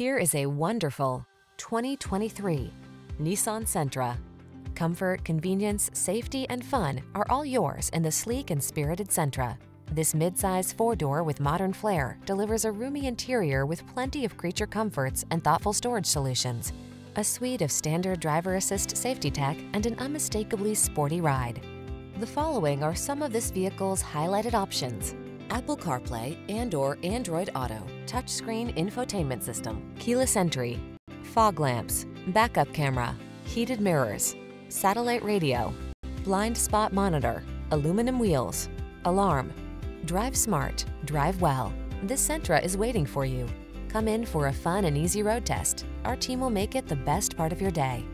Here is a wonderful 2023 Nissan Sentra. Comfort, convenience, safety, and fun are all yours in the sleek and spirited Sentra. This midsize four-door with modern flair delivers a roomy interior with plenty of creature comforts and thoughtful storage solutions. A suite of standard driver assist safety tech and an unmistakably sporty ride. The following are some of this vehicle's highlighted options. Apple CarPlay and or Android Auto, touchscreen infotainment system, keyless entry, fog lamps, backup camera, heated mirrors, satellite radio, blind spot monitor, aluminum wheels, alarm. Drive smart, drive well. This Sentra is waiting for you. Come in for a fun and easy road test. Our team will make it the best part of your day.